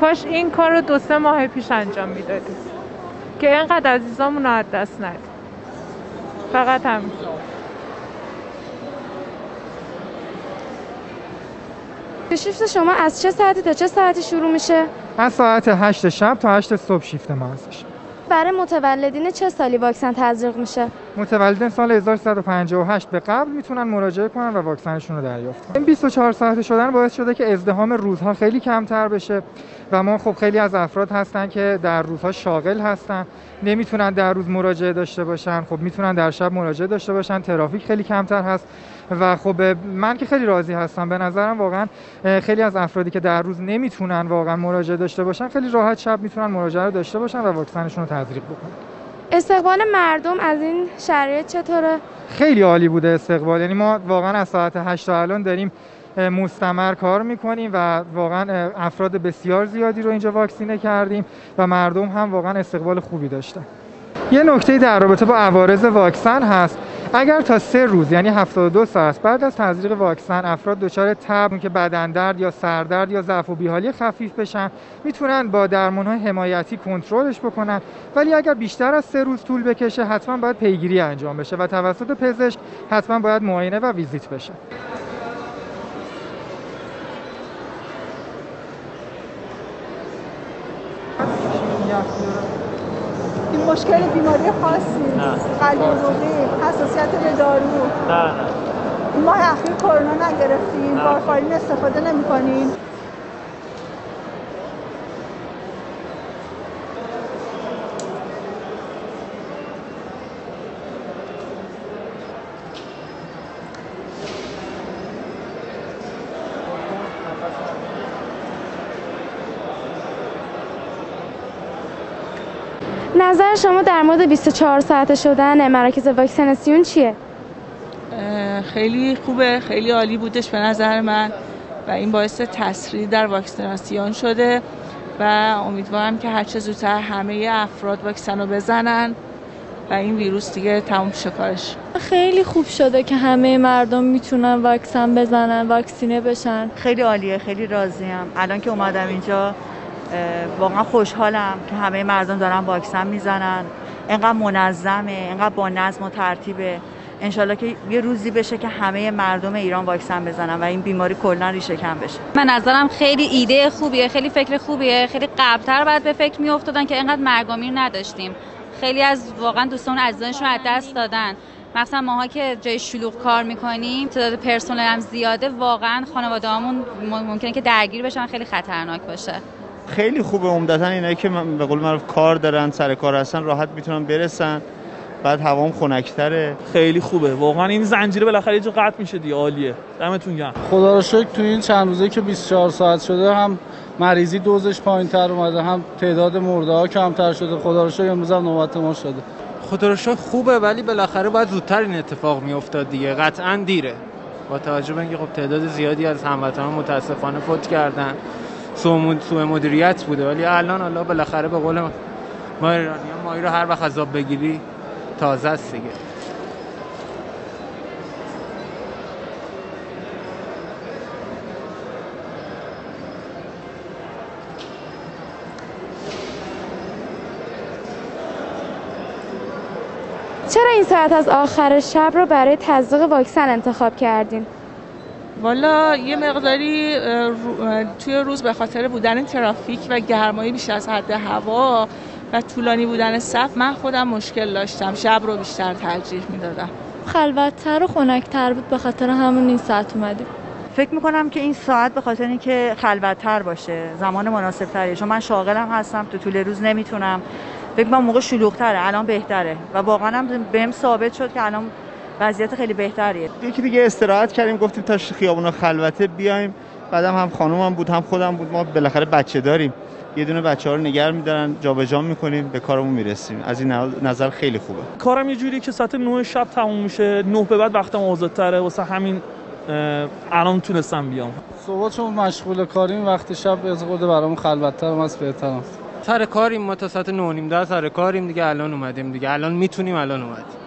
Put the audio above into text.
کاش این کار رو دو سه ماه پیش انجام می‌دادیم که اینقدر عزیزامون رو از دست ندیم فقط همین. شیفت شما از چه ساعتی تا چه ساعتی شروع میشه؟ از ساعت 8 شب تا 8 صبح شیفت ما هستش برای متولدین چه سالی واکسن تزریق میشه؟ متولدین سال 1358 به قبل می‌تونن مراجعه کنن و واکسنشون رو دریافت کنن. این 24 ساعته شدن باعث شده که ازدحام روزها خیلی کمتر بشه و ما خب خیلی از افراد هستن که در روزها شاغل هستن نمی‌تونن در روز مراجعه داشته باشن. خب می‌تونن در شب مراجعه داشته باشن ترافیک خیلی کمتر هست و خب من که خیلی راضی هستم. به نظرم واقعا خیلی از افرادی که در روز نمی‌تونن واقعا مراجعه داشته باشن خیلی راحت شب می‌تونن مراجعه داشته باشن و واکسنشون رو تزریق بکنن. استقبال مردم از این شرایط چطوره؟ خیلی عالی بوده استقبال. یعنی ما واقعا از ساعت 8 تا الان داریم مستمر کار می‌کنیم و واقعا افراد بسیار زیادی رو اینجا واکسینه کردیم و مردم هم واقعا استقبال خوبی داشتن. یه نکته در رابطه با عوارض واکسن هست. اگر تا سه روز یعنی 72 ساعت بعد از تزریق واکسن افراد دچار تب که بدن درد یا سردرد یا ضعف و بیحالی خفیف بشن می‌تونن با درمان‌های حمایتی کنترلش بکنن. ولی اگر بیشتر از سه روز طول بکشه حتما باید پیگیری انجام بشه و توسط پزشک حتما باید معاینه و ویزیت بشه. این مشکل بیماری خاصی قلب عروقی حساسیت به دارو نه نه. این ماه اخیر کرونا نگرفتین وارفارین استفاده نمی‌کنین نظر شما در مورد 24 ساعته شدن مراکز واکسیناسیون چیه؟ خیلی خوبه خیلی عالی بودش به نظر من و این باعث تسریع در واکسیناسیون شده و امیدوارم که هرچه زودتر همه افراد واکسن رو بزنن و این ویروس دیگه تموم شه کارش. خیلی خوب شده که همه مردم می‌تونن واکسن بزنن واکسینه بشن. خیلی عالیه خیلی راضیم. الان که اومدم اینجا واقعا خوشحالم که همه مردم دارن واکسن می‌زنن. اینقدر منظمه اینقدر با نظم و ترتیبه. انشالله که یه روزی بشه که همه مردم ایران واکسن بزنن و این بیماری کلا ریشه کم بشه. من نظرم خیلی ایده خوبیه خیلی فکر خوبیه خیلی قبلتر باید به فکر میافتادن که اینقدر مرگامیر نداشتیم. خیلی از واقعا دوستان عزیزانشون از دست دادن. مثلا ماها که جای شلوغ کار می‌کنیم تعداد پرسنل هم زیاده واقعا خانواده همون ممکنه که درگیر بشن خیلی خطرناک باشه. خیلی خوبه عمدتا اینایی که به قول معروف کار دارن سر کار هستن راحت می‌تونن برسن. بعد هوام خنک‌تره. خیلی خوبه. واقعا این زنجیره بالاخره یه جا قطع میشه دیگه. عالیه. دمتون گرم. خدا رو شکر تو این چند روزه که 24 ساعت شده هم مریضی دوزش پایینتر اومده هم تعداد مرده ها کمتر شده. خدا رو شکر امروز هم نوبت ما شده. خدا رو شکر خوبه ولی بالاخره باید زودتر این اتفاق میافتاد دیگه. قطعا دیره. با توجه به اینکه خب تعداد زیادی از هموطنان متاسفانه فوت کردن. سوء مدیریت بوده ولی الان الله بالاخره به قول ما ایرانی ها رو هر وقت آب بگیری تازه است دیگه چرا این ساعت از آخر شب رو برای تزریق واکسن انتخاب کردین؟ والا یه مقداری توی روز به خاطر بودن ترافیک و گرمایی بیشتر از حد هوا و طولانی بودن صف من خودم مشکل داشتم. شب رو بیشتر ترجیح می‌دادم. خلوتتر و خنکتر بود به خاطر همون این ساعت اومدیم. فکر می‌کنم که این ساعت به خاطر اینکه خلوتتر باشه زمان مناسب تریه چون من شاغلم هستم تو طول روز نمی‌تونم. فکر کنم موقع شلوغتره الان بهتره. و واقعا هم بهم ثابت شد که الان وضعیت خیلی بهتریه. یکی دیگه استراحت کردیم گفتیم تا خیابون خلوته بیایم. بعدم هم خانومم بود هم خودم بود. ما بالاخره بچه داریم. یه دونه بچه ها رو نگر میدارن جابجا می‌کنیم به کارمون می‌رسیم. از این نظر خیلی خوبه. کارم یه جوری که ساعت 9 شب تموم میشه. 9 به بعد وقتم آزادتره. واسه همین الان تونستم بیام. صبح چون مشغول کاریم وقت شب از خود برامون خلوت‌تر از بهتر سر کاریم. ما تا ساعت 9 ده سر کاریم دیگه. الان اومدیم دیگه. الان می‌تونیم الان اومدیم.